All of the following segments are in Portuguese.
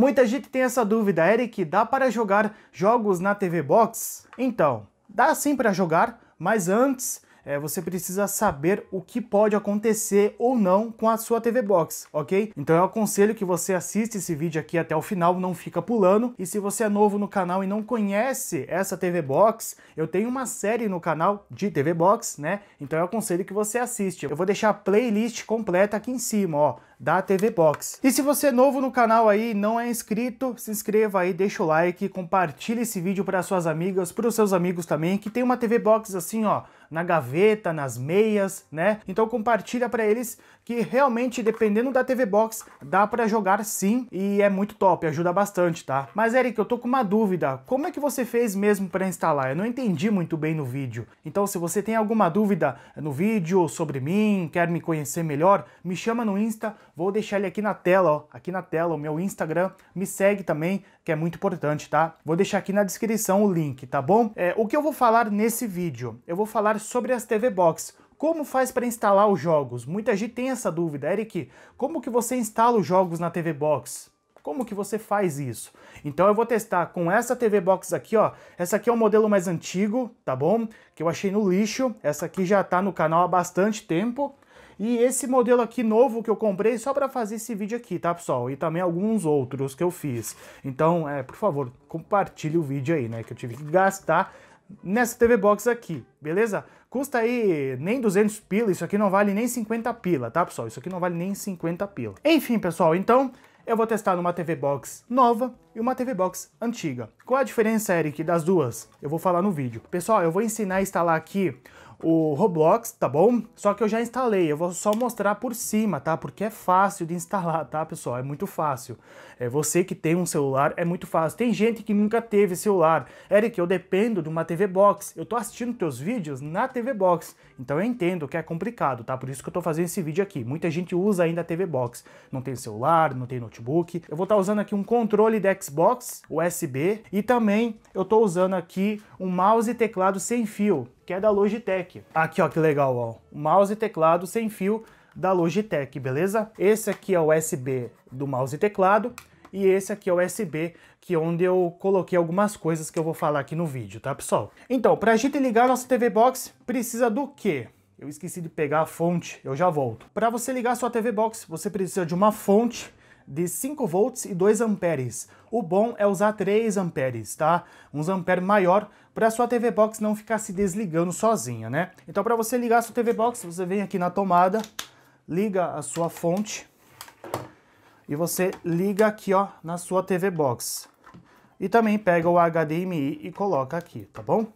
Muita gente tem essa dúvida, Eric, dá para jogar jogos na TV Box? Então, dá sim para jogar, mas antes é, você precisa saber o que pode acontecer ou não com a sua TV Box, ok? Então eu aconselho que você assista esse vídeo aqui até o final, não fica pulando. E se você é novo no canal e não conhece essa TV Box, eu tenho uma série no canal de TV Box, né? Então eu aconselho que você assista. Eu vou deixar a playlist completa aqui em cima, ó da TV Box. E se você é novo no canal aí não é inscrito, se inscreva aí, deixa o like, compartilhe esse vídeo para suas amigas, para os seus amigos também, que tem uma TV Box assim, ó, na gaveta, nas meias, né? Então compartilha para eles que realmente, dependendo da TV Box, dá para jogar sim e é muito top, ajuda bastante, tá? Mas Eric, eu tô com uma dúvida, como é que você fez mesmo para instalar? Eu não entendi muito bem no vídeo. Então se você tem alguma dúvida no vídeo sobre mim, quer me conhecer melhor, me chama no Insta, vou deixar ele aqui na tela, ó, aqui na tela, o meu Instagram, me segue também, que é muito importante, tá? Vou deixar aqui na descrição o link, tá bom? É, o que eu vou falar nesse vídeo? Eu vou falar sobre as TV Box. Como faz para instalar os jogos? Muita gente tem essa dúvida. Eric, como que você instala os jogos na TV Box? Como que você faz isso? Então eu vou testar com essa TV Box aqui, ó. Essa aqui é o um modelo mais antigo, tá bom? Que eu achei no lixo. Essa aqui já tá no canal há bastante tempo. E esse modelo aqui novo que eu comprei só para fazer esse vídeo aqui, tá, pessoal? E também alguns outros que eu fiz. Então, é, por favor, compartilhe o vídeo aí, né? Que eu tive que gastar nessa TV Box aqui, beleza? Custa aí nem 200 pila, isso aqui não vale nem 50 pila, tá, pessoal? Isso aqui não vale nem 50 pila. Enfim, pessoal, então eu vou testar numa TV Box nova e uma TV Box antiga. Qual a diferença, Eric, das duas? Eu vou falar no vídeo. Pessoal, eu vou ensinar a instalar aqui o Roblox, tá bom? Só que eu já instalei, eu vou só mostrar por cima, tá? Porque é fácil de instalar, tá, pessoal? É muito fácil. É você que tem um celular, é muito fácil. Tem gente que nunca teve celular. Eric, eu dependo de uma TV Box. Eu tô assistindo teus vídeos na TV Box. Então eu entendo que é complicado, tá? Por isso que eu tô fazendo esse vídeo aqui. Muita gente usa ainda a TV Box. Não tem celular, não tem notebook. Eu vou estar tá usando aqui um controle de Xbox USB e também eu tô usando aqui um mouse e teclado sem fio que é da Logitech. Aqui, ó, que legal, ó. Mouse e teclado sem fio da Logitech, beleza? Esse aqui é o USB do mouse e teclado e esse aqui é o USB, que é onde eu coloquei algumas coisas que eu vou falar aqui no vídeo, tá, pessoal? Então, pra gente ligar nossa TV Box, precisa do quê? Eu esqueci de pegar a fonte, eu já volto. Para você ligar sua TV Box, você precisa de uma fonte de 5 volts e 2 amperes. O bom é usar 3 amperes, tá? Uns amperes maior para sua TV Box não ficar se desligando sozinha, né? Então para você ligar a sua TV Box, você vem aqui na tomada, liga a sua fonte e você liga aqui, ó, na sua TV Box. E também pega o HDMI e coloca aqui, tá bom?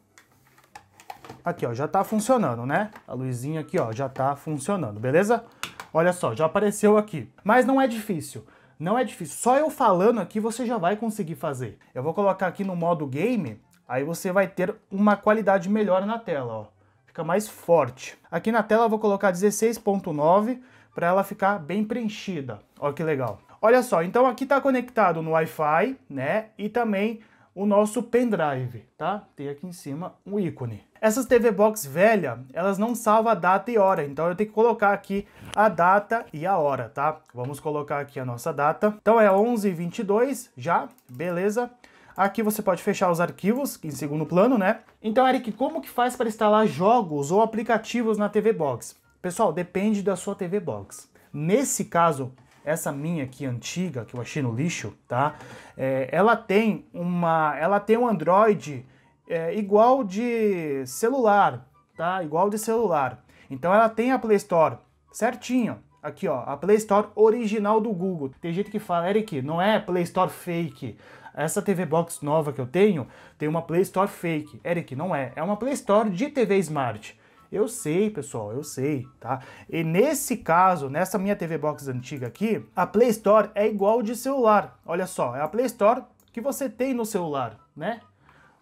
Aqui, ó, já tá funcionando, né? A luzinha aqui, ó, já tá funcionando, beleza? Olha só, já apareceu aqui. Mas não é difícil. Não é difícil, só eu falando aqui você já vai conseguir fazer. Eu vou colocar aqui no modo game, aí você vai ter uma qualidade melhor na tela, ó. Fica mais forte. Aqui na tela eu vou colocar 16.9 para ela ficar bem preenchida. Olha que legal. Olha só, então aqui está conectado no Wi-Fi, né? E também o nosso pendrive, tá? Tem aqui em cima um ícone. Essas TV Box velha, elas não salvam a data e hora, então eu tenho que colocar aqui a data e a hora, tá? Vamos colocar aqui a nossa data. Então é 11h22 já, beleza? Aqui você pode fechar os arquivos, em segundo plano, né? Então, Eric, como que faz para instalar jogos ou aplicativos na TV Box? Pessoal, depende da sua TV Box. Nesse caso, essa minha aqui antiga, que eu achei no lixo, tá? É, ela tem uma, ela tem um Android é, igual de celular, tá? Igual de celular. Então ela tem a Play Store certinho. Aqui, ó, a Play Store original do Google. Tem gente que fala, Eric, não é Play Store fake. Essa TV Box nova que eu tenho tem uma Play Store fake. Eric, não é. É uma Play Store de TV Smart. Eu sei, pessoal, eu sei, tá? E nesse caso, nessa minha TV Box antiga aqui, a Play Store é igual de celular. Olha só, é a Play Store que você tem no celular, né?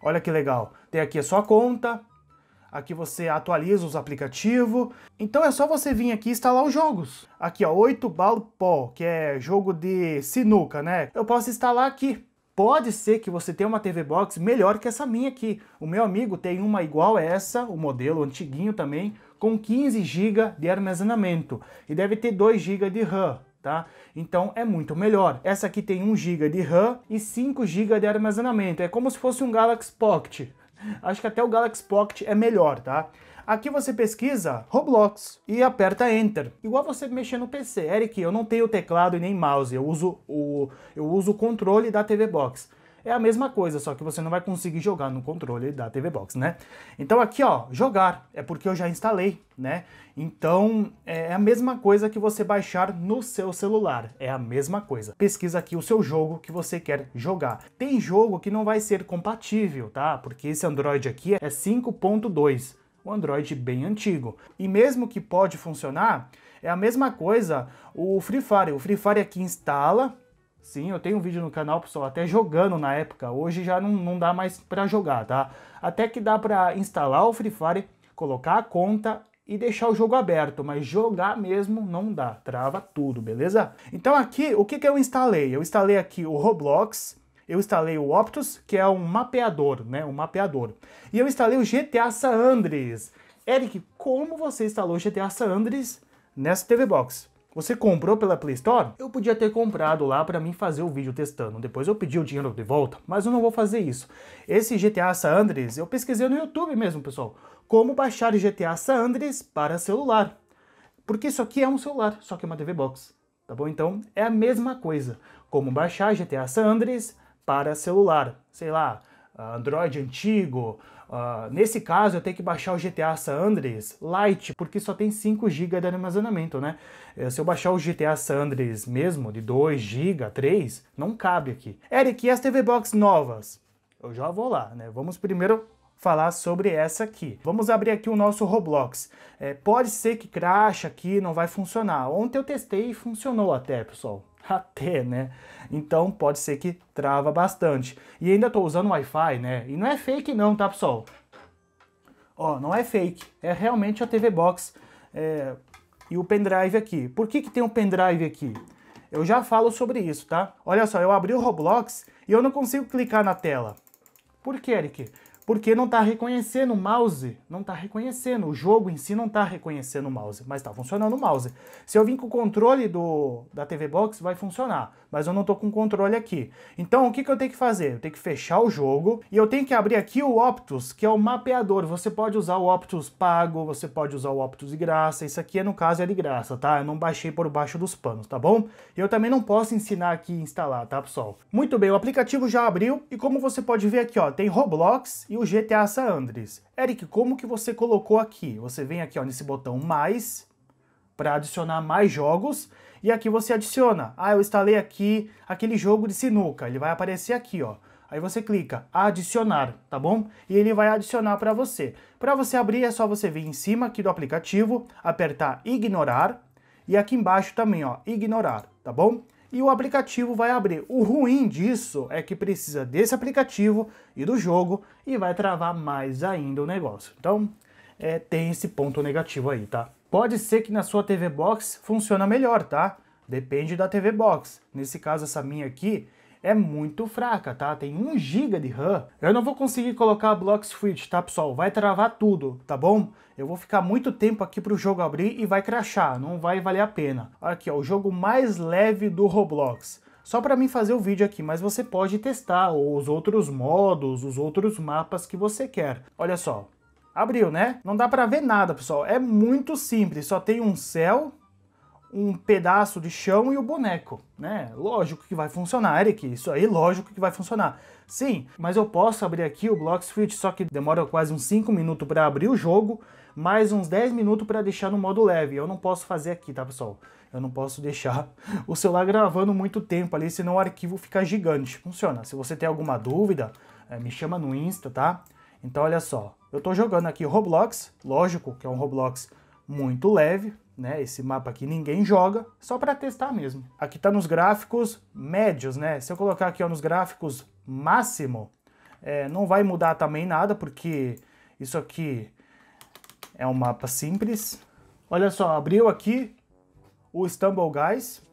Olha que legal. Tem aqui a sua conta, aqui você atualiza os aplicativos. Então é só você vir aqui instalar os jogos. Aqui ó, 8 Ball Pó, que é jogo de sinuca, né? Eu posso instalar aqui. Pode ser que você tenha uma TV Box melhor que essa minha aqui. O meu amigo tem uma igual a essa, o modelo antiguinho também, com 15 GB de armazenamento e deve ter 2 GB de RAM. tá? Então é muito melhor. Essa aqui tem 1 GB de RAM e 5 GB de armazenamento. É como se fosse um Galaxy Pocket. Acho que até o Galaxy Pocket é melhor, tá? Aqui você pesquisa Roblox e aperta Enter. Igual você mexer no PC. Eric, eu não tenho teclado e nem mouse, eu uso o, eu uso o controle da TV Box. É a mesma coisa, só que você não vai conseguir jogar no controle da TV Box, né? Então aqui, ó, jogar, é porque eu já instalei, né? Então é a mesma coisa que você baixar no seu celular, é a mesma coisa. Pesquisa aqui o seu jogo que você quer jogar. Tem jogo que não vai ser compatível, tá? Porque esse Android aqui é 5.2 o Android bem antigo. E mesmo que pode funcionar, é a mesma coisa o Free Fire. O Free Fire aqui instala, sim, eu tenho um vídeo no canal, pessoal, até jogando na época. Hoje já não, não dá mais para jogar, tá? Até que dá para instalar o Free Fire, colocar a conta e deixar o jogo aberto, mas jogar mesmo não dá, trava tudo, beleza? Então aqui, o que, que eu instalei? Eu instalei aqui o Roblox, eu instalei o Optus, que é um mapeador, né? Um mapeador. E eu instalei o GTA San Andreas. Eric, como você instalou o GTA San Andreas nessa TV Box? Você comprou pela Play Store? Eu podia ter comprado lá para mim fazer o vídeo testando. Depois eu pedi o dinheiro de volta, mas eu não vou fazer isso. Esse GTA San Andreas eu pesquisei no YouTube mesmo, pessoal. Como baixar GTA San Andreas para celular. Porque isso aqui é um celular, só que é uma TV Box. Tá bom? Então é a mesma coisa. Como baixar GTA San Andreas para celular. Sei lá, Android antigo. Uh, nesse caso, eu tenho que baixar o GTA San Andreas Lite, porque só tem 5 GB de armazenamento, né? Eh, se eu baixar o GTA San Andreas mesmo, de 2 GB, 3, não cabe aqui. Eric, e as TV Box novas? Eu já vou lá, né? Vamos primeiro falar sobre essa aqui. Vamos abrir aqui o nosso Roblox. É, pode ser que crash aqui, não vai funcionar. Ontem eu testei e funcionou até, pessoal. Até, né? Então pode ser que trava bastante. E ainda estou usando Wi-Fi, né? E não é fake não, tá, pessoal? Ó, não é fake. É realmente a TV Box é, e o pendrive aqui. Por que, que tem um pendrive aqui? Eu já falo sobre isso, tá? Olha só, eu abri o Roblox e eu não consigo clicar na tela. Por que, Eric? Porque não está reconhecendo o mouse, não está reconhecendo, o jogo em si não está reconhecendo o mouse, mas está funcionando o mouse. Se eu vir com o controle do, da TV Box, vai funcionar, mas eu não estou com o controle aqui. Então, o que, que eu tenho que fazer? Eu tenho que fechar o jogo e eu tenho que abrir aqui o Optus, que é o mapeador. Você pode usar o Optus pago, você pode usar o Optus de graça, isso aqui, no caso, é de graça, tá? Eu não baixei por baixo dos panos, tá bom? Eu também não posso ensinar aqui a instalar, tá, pessoal? Muito bem, o aplicativo já abriu e como você pode ver aqui, ó, tem Roblox e o GTA San Andreas. Eric, como que você colocou aqui? Você vem aqui ó, nesse botão mais para adicionar mais jogos e aqui você adiciona. Ah, eu instalei aqui aquele jogo de sinuca, ele vai aparecer aqui, ó. Aí você clica adicionar, tá bom? E ele vai adicionar para você. Para você abrir é só você vir em cima aqui do aplicativo, apertar ignorar e aqui embaixo também, ó, ignorar, tá bom? E o aplicativo vai abrir. O ruim disso é que precisa desse aplicativo e do jogo e vai travar mais ainda o negócio. Então, é, tem esse ponto negativo aí, tá? Pode ser que na sua TV Box funcione melhor, tá? Depende da TV Box. Nesse caso, essa minha aqui, é muito fraca, tá? Tem 1 GB de RAM. Eu não vou conseguir colocar a Block Switch, tá, pessoal? Vai travar tudo, tá bom? Eu vou ficar muito tempo aqui para o jogo abrir e vai crashar, não vai valer a pena. Aqui, ó, o jogo mais leve do Roblox. Só para mim fazer o vídeo aqui, mas você pode testar os outros modos, os outros mapas que você quer. Olha só, abriu, né? Não dá para ver nada, pessoal. É muito simples, só tem um céu, um pedaço de chão e o boneco, né? Lógico que vai funcionar, Eric, isso aí lógico que vai funcionar. Sim, mas eu posso abrir aqui o Switch, só que demora quase uns 5 minutos para abrir o jogo, mais uns 10 minutos para deixar no modo leve. Eu não posso fazer aqui, tá, pessoal? Eu não posso deixar o celular gravando muito tempo ali, senão o arquivo fica gigante. Funciona. Se você tem alguma dúvida, é, me chama no Insta, tá? Então, olha só. Eu tô jogando aqui Roblox, lógico que é um Roblox muito leve, né? Esse mapa aqui ninguém joga, só para testar mesmo. Aqui está nos gráficos médios, né? Se eu colocar aqui ó, nos gráficos máximo, é, não vai mudar também nada, porque isso aqui é um mapa simples. Olha só, abriu aqui o Stumble Guys.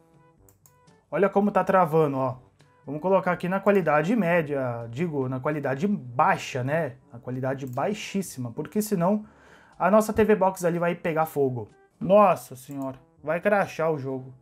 Olha como tá travando, ó. Vamos colocar aqui na qualidade média, digo, na qualidade baixa, né? Na qualidade baixíssima, porque senão a nossa TV Box ali vai pegar fogo. Nossa senhora, vai crachar o jogo.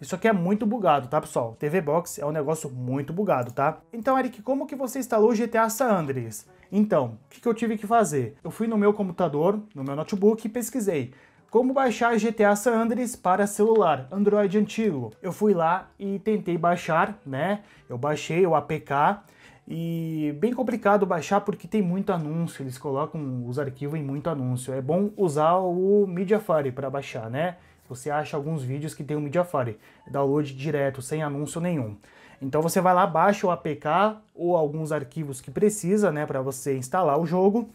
Isso aqui é muito bugado, tá, pessoal? TV Box é um negócio muito bugado, tá? Então, Eric, como que você instalou o GTA San Andreas? Então, o que, que eu tive que fazer? Eu fui no meu computador, no meu notebook e pesquisei como baixar GTA San Andreas para celular, Android antigo. Eu fui lá e tentei baixar, né? Eu baixei o APK e bem complicado baixar porque tem muito anúncio, eles colocam os arquivos em muito anúncio. É bom usar o Mediafire para baixar, né? Você acha alguns vídeos que tem o Mediafire, download direto, sem anúncio nenhum. Então você vai lá, baixa o APK ou alguns arquivos que precisa, né, para você instalar o jogo.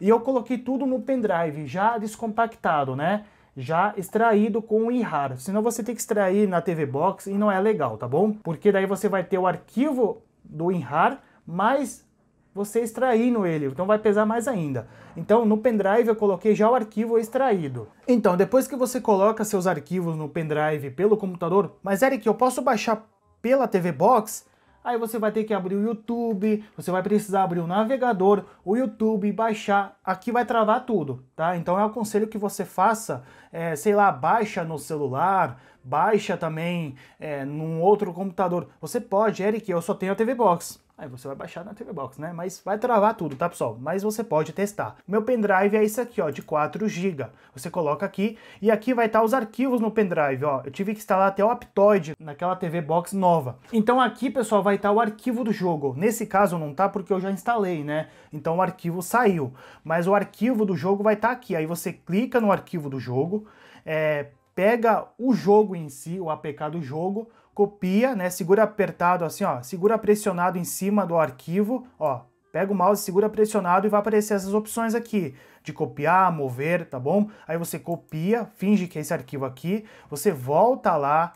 E eu coloquei tudo no pendrive, já descompactado, né? Já extraído com o WinRAR. Senão você tem que extrair na TV Box e não é legal, tá bom? Porque daí você vai ter o arquivo do WinRAR mais você extraindo ele, então vai pesar mais ainda. Então no pendrive eu coloquei já o arquivo extraído. Então depois que você coloca seus arquivos no pendrive pelo computador, mas Eric, eu posso baixar pela TV Box? Aí você vai ter que abrir o YouTube, você vai precisar abrir o navegador, o YouTube, baixar. Aqui vai travar tudo, tá? Então eu aconselho que você faça, é, sei lá, baixa no celular, baixa também é, num outro computador. Você pode, Eric, eu só tenho a TV Box. Aí você vai baixar na TV Box, né? Mas vai travar tudo, tá, pessoal? Mas você pode testar. Meu pendrive é esse aqui, ó, de 4 GB. Você coloca aqui e aqui vai estar os arquivos no pendrive, ó. Eu tive que instalar até o Aptoide naquela TV Box nova. Então aqui, pessoal, vai estar o arquivo do jogo. Nesse caso não tá porque eu já instalei, né? Então o arquivo saiu. Mas o arquivo do jogo vai estar aqui. Aí você clica no arquivo do jogo, é, pega o jogo em si, o APK do jogo, copia, né? Segura apertado assim, ó, segura pressionado em cima do arquivo, ó. Pega o mouse, segura pressionado e vai aparecer essas opções aqui de copiar, mover, tá bom? Aí você copia, finge que é esse arquivo aqui, você volta lá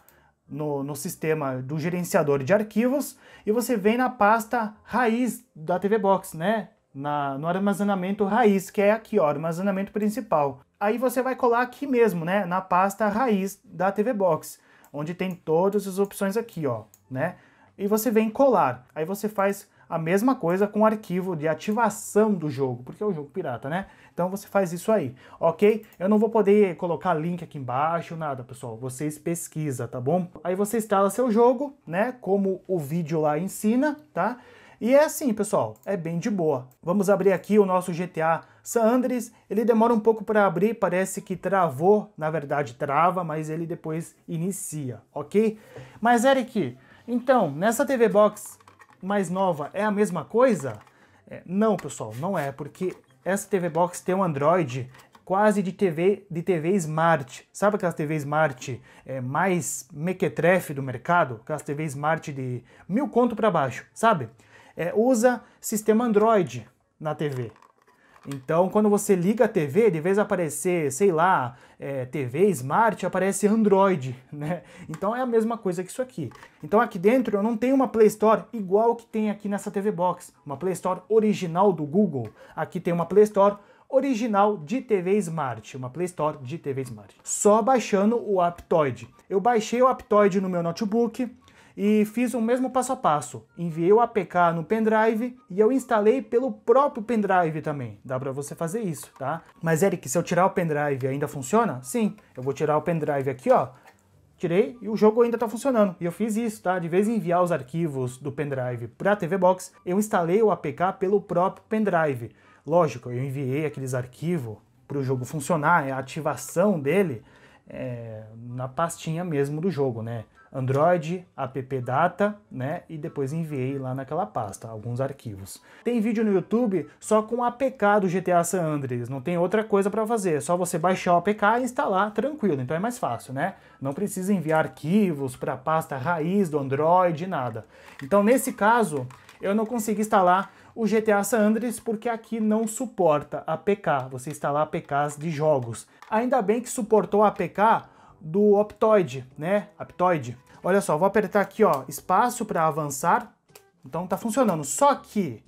no, no sistema do gerenciador de arquivos e você vem na pasta raiz da TV Box, né? Na, no armazenamento raiz, que é aqui, ó, armazenamento principal. Aí você vai colar aqui mesmo, né? Na pasta raiz da TV Box onde tem todas as opções aqui, ó, né? E você vem colar. Aí você faz a mesma coisa com o arquivo de ativação do jogo, porque é o jogo pirata, né? Então você faz isso aí, ok? Eu não vou poder colocar link aqui embaixo, nada, pessoal. Vocês pesquisa, tá bom? Aí você instala seu jogo, né? Como o vídeo lá ensina, tá? E é assim, pessoal, é bem de boa. Vamos abrir aqui o nosso GTA San Andreas. Ele demora um pouco para abrir, parece que travou, na verdade trava, mas ele depois inicia, ok? Mas Eric, então, nessa TV Box mais nova é a mesma coisa? É, não, pessoal, não é, porque essa TV Box tem um Android quase de TV de TV Smart. Sabe aquelas TV Smart é, mais mequetrefe do mercado? Aquelas TV Smart de mil conto para baixo, sabe? É, usa sistema Android na TV. Então, quando você liga a TV, de vez aparecer, sei lá, é, TV Smart, aparece Android, né? Então é a mesma coisa que isso aqui. Então aqui dentro eu não tenho uma Play Store igual que tem aqui nessa TV Box, uma Play Store original do Google. Aqui tem uma Play Store original de TV Smart, uma Play Store de TV Smart. Só baixando o Aptoide. Eu baixei o Aptoide no meu notebook, e fiz o mesmo passo a passo. Enviei o APK no pendrive e eu instalei pelo próprio pendrive também. Dá para você fazer isso, tá? Mas Eric, se eu tirar o pendrive ainda funciona? Sim, eu vou tirar o pendrive aqui, ó. Tirei e o jogo ainda está funcionando. E eu fiz isso, tá? De vez em enviar os arquivos do pendrive para a TV Box, eu instalei o APK pelo próprio pendrive. Lógico, eu enviei aqueles arquivos para o jogo funcionar, a ativação dele é, na pastinha mesmo do jogo, né? Android, app data, né? E depois enviei lá naquela pasta alguns arquivos. Tem vídeo no YouTube só com APK do GTA San Andreas, não tem outra coisa para fazer, é só você baixar o APK e instalar tranquilo, então é mais fácil, né? Não precisa enviar arquivos para a pasta raiz do Android, nada. Então nesse caso, eu não consegui instalar o GTA San Andreas porque aqui não suporta APK, você instalar APKs de jogos. Ainda bem que suportou APK do Optoid, né? Aptoide. Olha só, vou apertar aqui, ó, espaço para avançar. Então tá funcionando. Só que,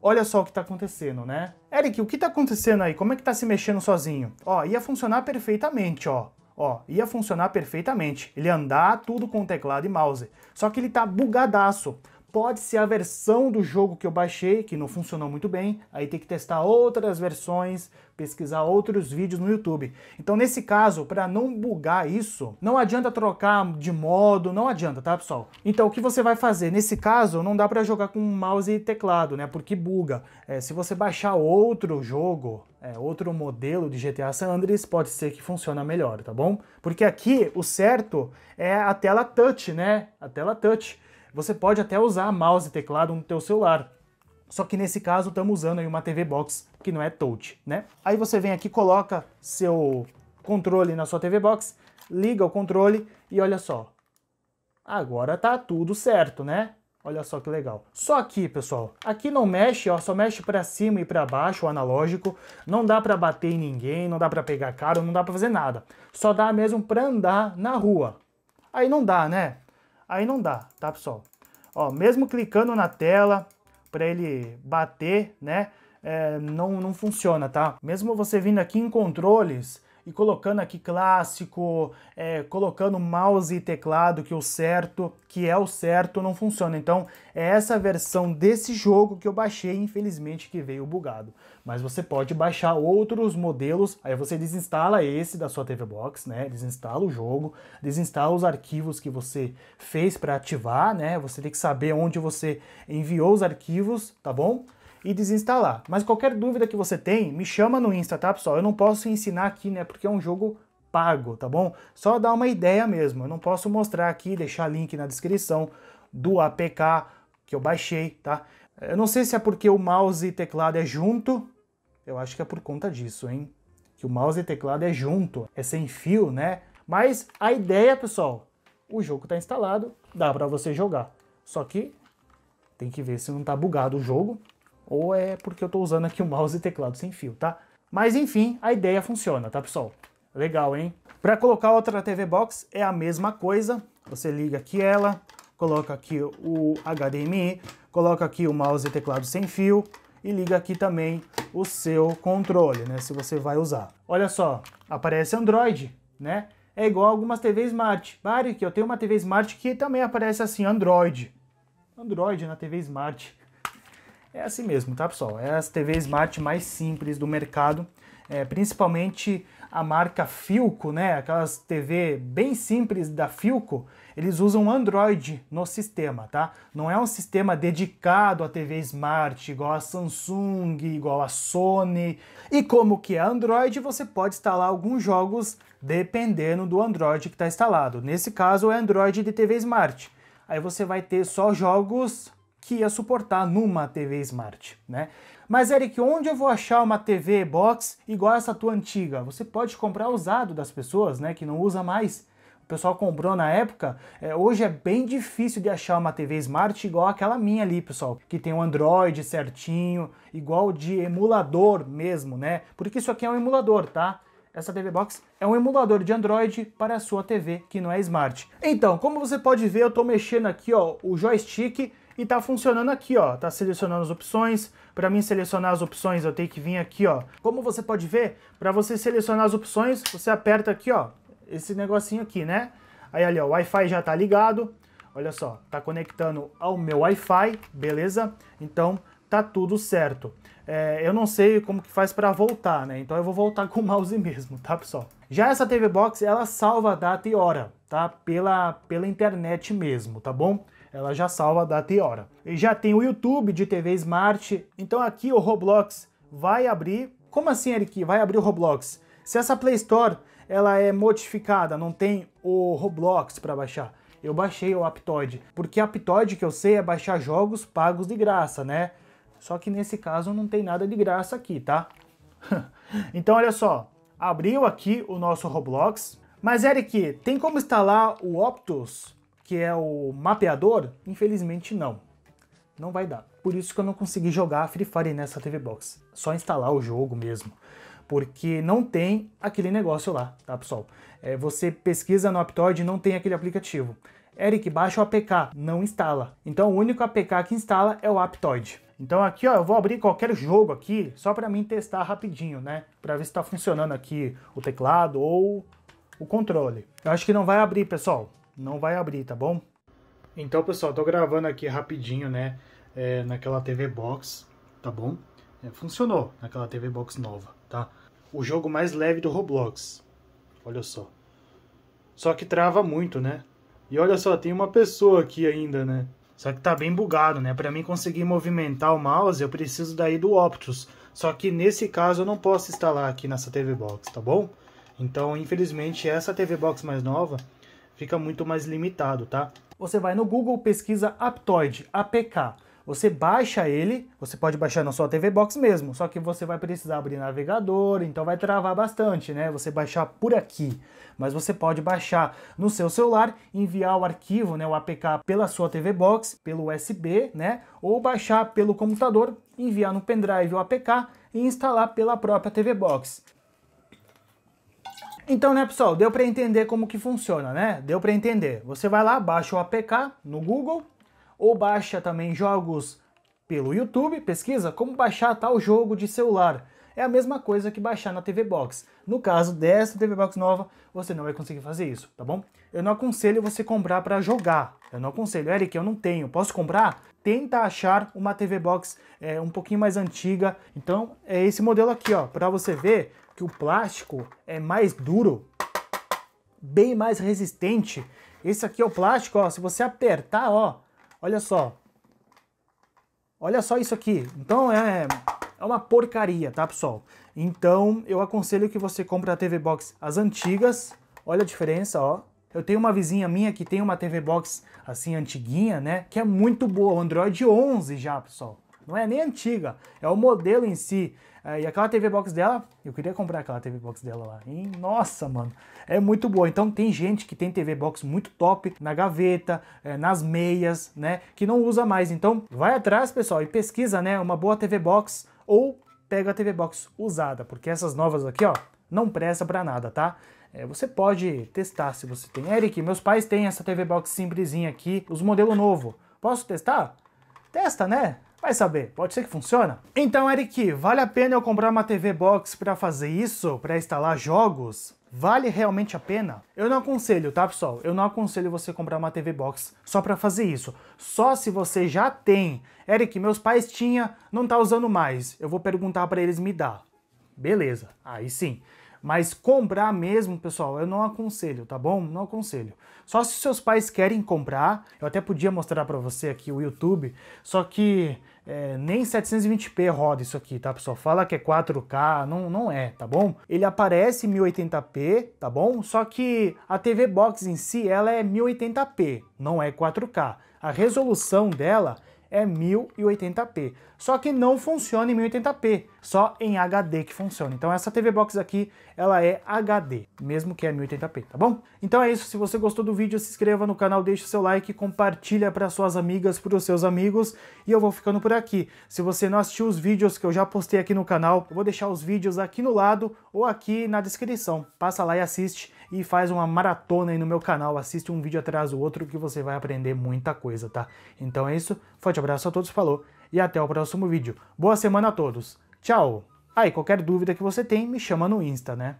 olha só o que tá acontecendo, né? Eric, o que tá acontecendo aí? Como é que tá se mexendo sozinho? Ó, ia funcionar perfeitamente, ó. Ó, ia funcionar perfeitamente. Ele andar tudo com teclado e mouse. Só que ele tá bugadaço. Pode ser a versão do jogo que eu baixei, que não funcionou muito bem, aí tem que testar outras versões, pesquisar outros vídeos no YouTube. Então, nesse caso, para não bugar isso, não adianta trocar de modo, não adianta, tá, pessoal? Então, o que você vai fazer? Nesse caso, não dá para jogar com mouse e teclado, né, porque buga. É, se você baixar outro jogo, é, outro modelo de GTA San Andreas, pode ser que funcione melhor, tá bom? Porque aqui, o certo é a tela touch, né, a tela touch. Você pode até usar mouse e teclado no teu celular. Só que nesse caso estamos usando aí uma TV Box que não é touch, né? Aí você vem aqui, coloca seu controle na sua TV Box, liga o controle e olha só. Agora tá tudo certo, né? Olha só que legal. Só aqui, pessoal, aqui não mexe, ó, só mexe para cima e para baixo o analógico. Não dá para bater em ninguém, não dá para pegar caro, não dá para fazer nada. Só dá mesmo para andar na rua. Aí não dá, né? Aí não dá, tá, pessoal? Ó, mesmo clicando na tela para ele bater, né? É, não, não funciona, tá? Mesmo você vindo aqui em controles, e colocando aqui clássico, é, colocando mouse e teclado, que o certo, que é o certo, não funciona. Então, é essa versão desse jogo que eu baixei, infelizmente, que veio bugado. Mas você pode baixar outros modelos, aí você desinstala esse da sua TV Box, né? Desinstala o jogo, desinstala os arquivos que você fez para ativar, né? Você tem que saber onde você enviou os arquivos, tá bom? E desinstalar. Mas qualquer dúvida que você tem, me chama no Insta, tá, pessoal? Eu não posso ensinar aqui, né, porque é um jogo pago, tá bom? Só dar uma ideia mesmo. Eu não posso mostrar aqui, deixar link na descrição do APK que eu baixei, tá? Eu não sei se é porque o mouse e teclado é junto. Eu acho que é por conta disso, hein? Que o mouse e teclado é junto, é sem fio, né? Mas a ideia, pessoal, o jogo está instalado, dá para você jogar. Só que tem que ver se não tá bugado o jogo ou é porque eu estou usando aqui o mouse e teclado sem fio, tá? Mas enfim, a ideia funciona, tá pessoal? Legal, hein? Para colocar outra TV Box é a mesma coisa, você liga aqui ela, coloca aqui o HDMI, coloca aqui o mouse e teclado sem fio e liga aqui também o seu controle, né, se você vai usar. Olha só, aparece Android, né? É igual algumas TV Smart. Pare que eu tenho uma TV Smart que também aparece assim, Android. Android na TV Smart. É assim mesmo, tá pessoal? É as TV Smart mais simples do mercado, é, principalmente a marca Filco, né? Aquelas TV bem simples da Filco, eles usam Android no sistema, tá? Não é um sistema dedicado à TV Smart, igual a Samsung, igual a Sony. E como que é Android, você pode instalar alguns jogos dependendo do Android que está instalado. Nesse caso é Android de TV Smart. Aí você vai ter só jogos que ia suportar numa TV Smart, né? Mas Eric, onde eu vou achar uma TV box igual essa tua antiga? Você pode comprar usado das pessoas, né, que não usa mais. O pessoal comprou na época. É, hoje é bem difícil de achar uma TV Smart igual aquela minha ali, pessoal, que tem um Android certinho, igual de emulador mesmo, né? Porque isso aqui é um emulador, tá? Essa TV Box é um emulador de Android para a sua TV que não é Smart. Então, como você pode ver, eu estou mexendo aqui, ó, o joystick e tá funcionando aqui, ó. Tá selecionando as opções. Para mim selecionar as opções, eu tenho que vir aqui, ó. Como você pode ver, para você selecionar as opções, você aperta aqui, ó, esse negocinho aqui, né? Aí ali, ó, o Wi-Fi já tá ligado. Olha só, tá conectando ao meu Wi-Fi, beleza? Então tá tudo certo. É, eu não sei como que faz para voltar, né? Então eu vou voltar com o mouse mesmo, tá, pessoal? Já essa TV Box, ela salva data e hora, tá? Pela, pela internet mesmo, tá bom? Ela já salva a data e hora. E já tem o YouTube de TV Smart, então aqui o Roblox vai abrir. Como assim, Eric? Vai abrir o Roblox? Se essa Play Store ela é modificada, não tem o Roblox para baixar. Eu baixei o Aptoide, porque Aptoide que eu sei é baixar jogos pagos de graça, né? Só que nesse caso não tem nada de graça aqui, tá? então olha só, abriu aqui o nosso Roblox, mas Eric, tem como instalar o Optus que é o mapeador, infelizmente não. Não vai dar. Por isso que eu não consegui jogar Free Fire nessa TV Box. Só instalar o jogo mesmo. Porque não tem aquele negócio lá, tá pessoal? É, você pesquisa no Aptoide e não tem aquele aplicativo. Eric, baixa o APK, não instala. Então o único APK que instala é o Aptoide. Então aqui ó, eu vou abrir qualquer jogo aqui, só para mim testar rapidinho, né? Para ver se está funcionando aqui o teclado ou o controle. Eu acho que não vai abrir, pessoal não vai abrir, tá bom? Então, pessoal, tô gravando aqui rapidinho, né, é, naquela TV Box, tá bom? É, funcionou naquela TV Box nova, tá? O jogo mais leve do Roblox, olha só. Só que trava muito, né? E olha só, tem uma pessoa aqui ainda, né? Só que tá bem bugado, né? Para mim conseguir movimentar o mouse, eu preciso daí do Optus. Só que nesse caso eu não posso instalar aqui nessa TV Box, tá bom? Então, infelizmente, essa TV Box mais nova fica muito mais limitado, tá? Você vai no Google, pesquisa Aptoid, APK. Você baixa ele, você pode baixar na sua TV Box mesmo, só que você vai precisar abrir navegador, então vai travar bastante, né? Você baixar por aqui. Mas você pode baixar no seu celular, enviar o arquivo, né, o APK pela sua TV Box, pelo USB, né? Ou baixar pelo computador, enviar no pendrive o APK e instalar pela própria TV Box. Então, né, pessoal, deu para entender como que funciona, né? Deu para entender. Você vai lá, baixa o APK no Google, ou baixa também jogos pelo YouTube, pesquisa como baixar tal jogo de celular. É a mesma coisa que baixar na TV Box. No caso dessa TV Box nova, você não vai conseguir fazer isso, tá bom? Eu não aconselho você comprar para jogar. Eu não aconselho, Eric, eu não tenho. Posso comprar? Tenta achar uma TV Box é, um pouquinho mais antiga. Então, é esse modelo aqui, ó, para você ver que o plástico é mais duro, bem mais resistente. Esse aqui é o plástico, ó, se você apertar, ó, Olha só. Olha só isso aqui. Então é, é uma porcaria, tá, pessoal? Então eu aconselho que você compre a TV Box as antigas. Olha a diferença, ó. Eu tenho uma vizinha minha que tem uma TV Box assim antiguinha, né? Que é muito boa, Android 11 já, pessoal. Não é nem antiga, é o modelo em si. É, e aquela TV Box dela, eu queria comprar aquela TV Box dela lá. Nossa, mano, é muito boa. Então tem gente que tem TV Box muito top na gaveta, é, nas meias, né? Que não usa mais. Então vai atrás, pessoal, e pesquisa, né? Uma boa TV Box ou pega a TV Box usada, porque essas novas aqui, ó, não presta para nada, tá? É, você pode testar se você tem. Eric, meus pais têm essa TV Box simplesinha aqui, os modelo novo. Posso testar? Testa, né? Vai saber, pode ser que funcione. Então, Eric, vale a pena eu comprar uma TV Box para fazer isso, para instalar jogos? Vale realmente a pena? Eu não aconselho, tá, pessoal? Eu não aconselho você comprar uma TV Box só para fazer isso. Só se você já tem. Eric, meus pais tinham, não tá usando mais. Eu vou perguntar para eles me dar. Beleza, aí sim. Mas comprar mesmo, pessoal, eu não aconselho, tá bom? Não aconselho. Só se seus pais querem comprar, eu até podia mostrar para você aqui o YouTube, só que é, nem 720p roda isso aqui, tá, pessoal? Fala que é 4K, não, não é, tá bom? Ele aparece 1080p, tá bom? Só que a TV Box em si, ela é 1080p, não é 4K. A resolução dela é 1080p. Só que não funciona em 1080p, só em HD que funciona. Então essa TV Box aqui, ela é HD, mesmo que é 1080p, tá bom? Então é isso, se você gostou do vídeo, se inscreva no canal, deixe seu like, compartilha para suas amigas, para os seus amigos, e eu vou ficando por aqui. Se você não assistiu os vídeos que eu já postei aqui no canal, eu vou deixar os vídeos aqui no lado ou aqui na descrição. Passa lá e assiste e faz uma maratona aí no meu canal, assiste um vídeo atrás do outro que você vai aprender muita coisa, tá? Então é isso, forte abraço a todos, falou e até o próximo vídeo. Boa semana a todos, tchau! Aí, ah, qualquer dúvida que você tem, me chama no Insta, né?